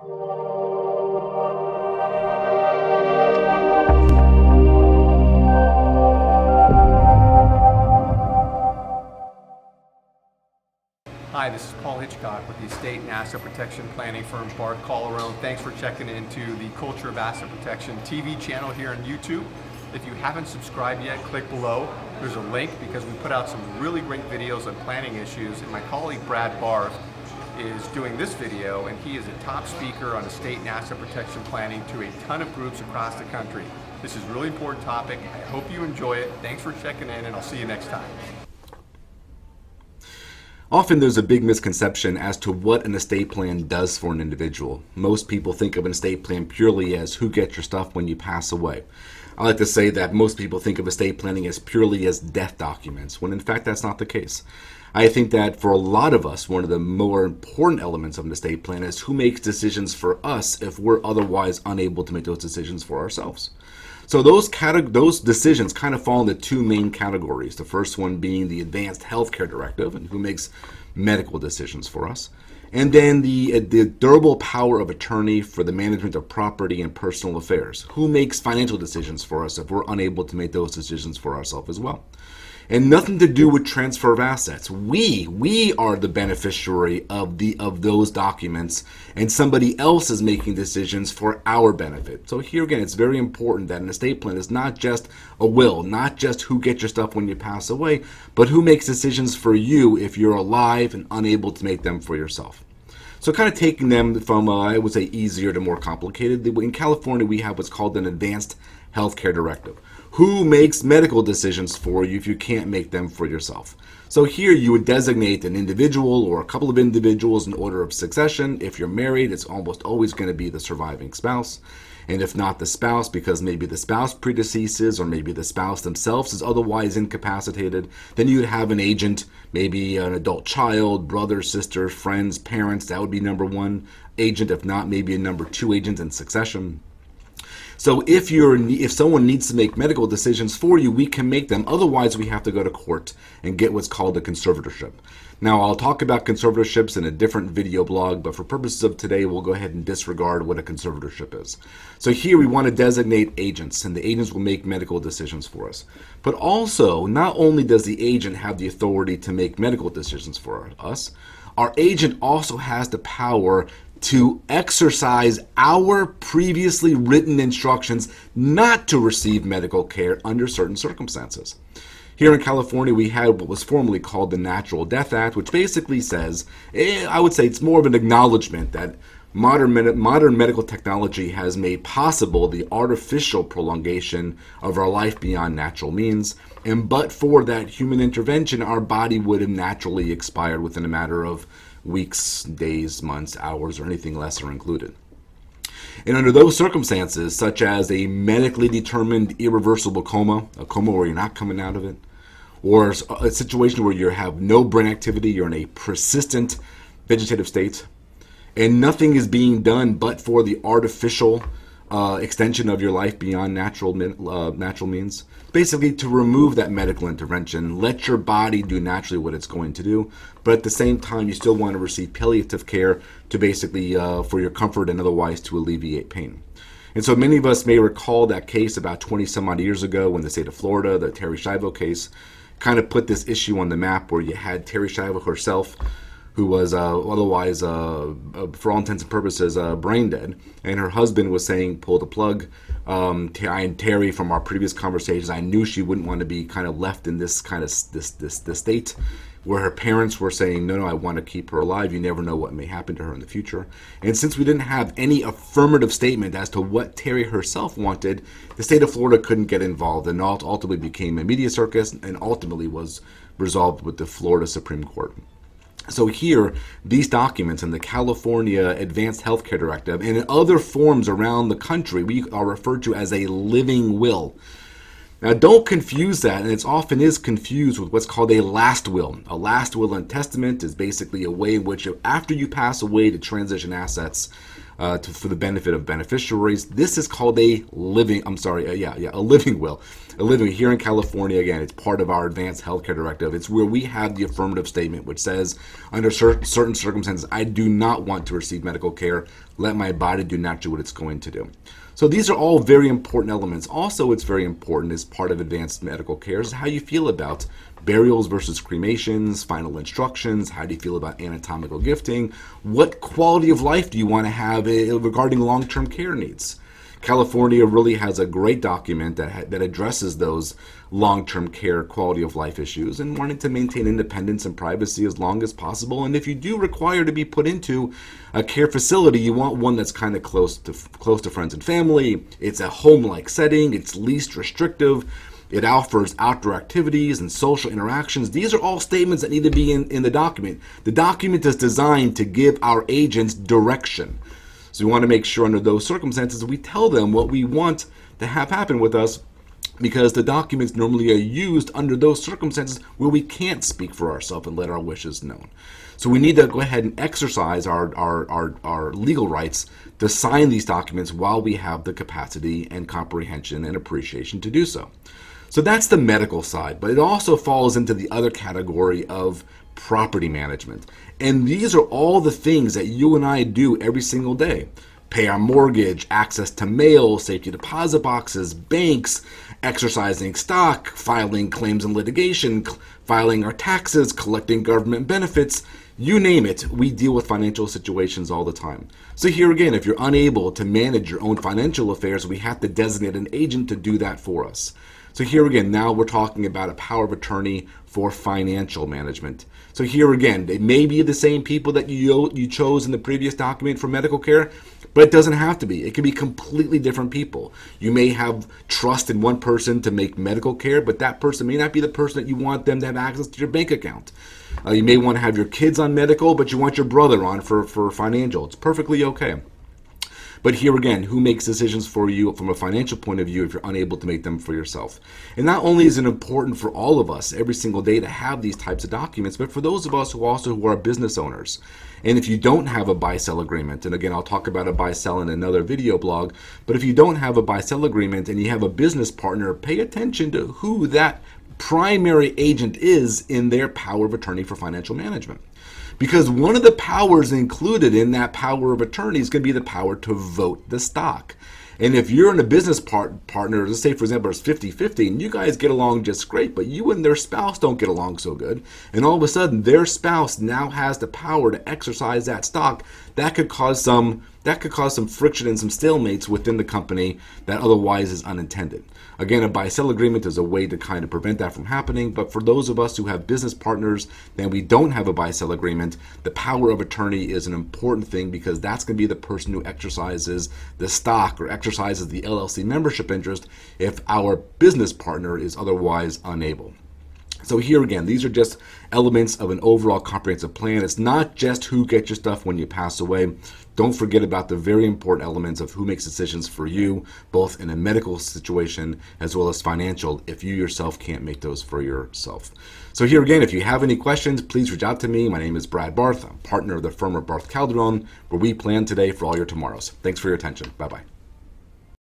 Hi, this is Paul Hitchcock with the Estate and Asset Protection Planning firm Barth Calderon. Thanks for checking into the Culture of Asset Protection TV channel here on YouTube. If you haven't subscribed yet, click below. There's a link because we put out some really great videos on planning issues and my colleague Brad Barth is doing this video and he is a top speaker on estate and asset protection planning to a ton of groups across the country. This is a really important topic. I hope you enjoy it. Thanks for checking in and I'll see you next time. Often there's a big misconception as to what an estate plan does for an individual. Most people think of an estate plan purely as who gets your stuff when you pass away. I like to say that most people think of estate planning as purely as death documents, when in fact that's not the case. I think that for a lot of us, one of the more important elements of an estate plan is who makes decisions for us if we're otherwise unable to make those decisions for ourselves. So those those decisions kind of fall into two main categories. The first one being the Advanced Healthcare Directive, and who makes medical decisions for us, and then the uh, the durable power of attorney for the management of property and personal affairs. Who makes financial decisions for us if we're unable to make those decisions for ourselves as well? And nothing to do with transfer of assets. We we are the beneficiary of the of those documents and somebody else is making decisions for our benefit. So here again it's very important that an estate plan is not just a will, not just who gets your stuff when you pass away, but who makes decisions for you if you're alive and unable to make them for yourself. So kind of taking them from, uh, I would say, easier to more complicated. In California, we have what's called an advanced healthcare directive who makes medical decisions for you if you can't make them for yourself. So here you would designate an individual or a couple of individuals in order of succession. If you're married, it's almost always going to be the surviving spouse. And if not the spouse, because maybe the spouse predeceases or maybe the spouse themselves is otherwise incapacitated, then you'd have an agent, maybe an adult child, brother, sister, friends, parents. That would be number one agent. If not, maybe a number two agent in succession. So if you're if someone needs to make medical decisions for you, we can make them. Otherwise, we have to go to court and get what's called a conservatorship. Now, I'll talk about conservatorships in a different video blog, but for purposes of today, we'll go ahead and disregard what a conservatorship is. So here we want to designate agents, and the agents will make medical decisions for us. But also, not only does the agent have the authority to make medical decisions for us, our agent also has the power to exercise our previously written instructions not to receive medical care under certain circumstances. Here in California, we had what was formerly called the Natural Death Act, which basically says, eh, I would say it's more of an acknowledgement that modern, modern medical technology has made possible the artificial prolongation of our life beyond natural means. And but for that human intervention, our body would have naturally expired within a matter of weeks, days, months, hours, or anything lesser included. And under those circumstances, such as a medically determined irreversible coma, a coma where you're not coming out of it, or a situation where you have no brain activity, you're in a persistent vegetative state, and nothing is being done but for the artificial uh, extension of your life beyond natural uh, natural means. Basically, to remove that medical intervention, let your body do naturally what it's going to do, but at the same time, you still want to receive palliative care to basically uh, for your comfort and otherwise to alleviate pain. And so many of us may recall that case about 20 some odd years ago when the state of Florida, the Terri Schiavo case, kind of put this issue on the map where you had Terri Schiavo herself who was uh, otherwise, uh, uh, for all intents and purposes, uh, brain dead. And her husband was saying, pull the plug. Um, and Terri, from our previous conversations, I knew she wouldn't want to be kind of left in this kind of this this this state where her parents were saying, no, no, I want to keep her alive. You never know what may happen to her in the future. And since we didn't have any affirmative statement as to what Terri herself wanted, the state of Florida couldn't get involved and ultimately became a media circus and ultimately was resolved with the Florida Supreme Court. So here, these documents in the California Advanced Healthcare Directive and in other forms around the country, we are referred to as a living will. Now, don't confuse that, and it often is confused with what's called a last will. A last will and testament is basically a way in which, after you pass away to transition assets, uh, to, for the benefit of beneficiaries. This is called a living. I'm sorry, uh, yeah, yeah, a living will. A living here in California. Again, it's part of our advanced healthcare directive. It's where we have the affirmative statement, which says, under cer- certain circumstances, I do not want to receive medical care. Let my body do naturally what it's going to do. So these are all very important elements. Also, it's very important as part of advanced medical care is how you feel about burials versus cremations, final instructions, how do you feel about anatomical gifting, what quality of life do you want to have eh, regarding long-term care needs. California really has a great document that, that addresses those long term care quality of life issues and wanting to maintain independence and privacy as long as possible. And if you do require to be put into a care facility, you want one that's kind of close to close to friends and family. It's a home like setting, it's least restrictive. It offers outdoor activities and social interactions. These are all statements that need to be in, in the document. The document is designed to give our agents direction. So we want to make sure under those circumstances we tell them what we want to have happen with us because the documents normally are used under those circumstances where we can't speak for ourselves and let our wishes known. So we need to go ahead and exercise our, our, our, our, legal rights to sign these documents while we have the capacity and comprehension and appreciation to do so. So that's the medical side, but it also falls into the other category of property management. And these are all the things that you and I do every single day pay our mortgage, access to mail, safety deposit boxes, banks, exercising stock, filing claims and litigation, filing our taxes, collecting government benefits. You name it, we deal with financial situations all the time. So, here again, if you're unable to manage your own financial affairs, we have to designate an agent to do that for us. So here again, now we're talking about a power of attorney for financial management. So here again, they may be the same people that you you chose in the previous document for medical care, but it doesn't have to be. It can be completely different people. You may have trust in one person to make medical care, but that person may not be the person that you want them to have access to your bank account. Uh, you may want to have your kids on medical, but you want your brother on for, for financial. It's perfectly okay. But here again, who makes decisions for you from a financial point of view if you're unable to make them for yourself? And not only is it important for all of us every single day to have these types of documents, but for those of us who also who are business owners. And if you don't have a buy-sell agreement, and again, I'll talk about a buy-sell in another video blog, but if you don't have a buy-sell agreement and you have a business partner, pay attention to who that primary agent is in their power of attorney for financial management. Because one of the powers included in that power of attorney is going to be the power to vote the stock. And if you're in a business part, partner, let's say for example it's 50-50 and you guys get along just great, but you and their spouse don't get along so good, and all of a sudden their spouse now has the power to exercise that stock, that could cause some that could cause some friction and some stalemates within the company that otherwise is unintended. Again, a buy-sell agreement is a way to kind of prevent that from happening, but for those of us who have business partners and we don't have a buy-sell agreement, the power of attorney is an important thing because that's going to be the person who exercises the stock or exercises the LLC membership interest if our business partner is otherwise unable. So here again, these are just elements of an overall comprehensive plan. It's not just who gets your stuff when you pass away. Don't forget about the very important elements of who makes decisions for you, both in a medical situation as well as financial, if you yourself can't make those for yourself. So here again, if you have any questions, please reach out to me. My name is Brad Barth. I'm partner of the firm of Barth Calderon, where we plan today for all your tomorrows. Thanks for your attention. Bye-bye.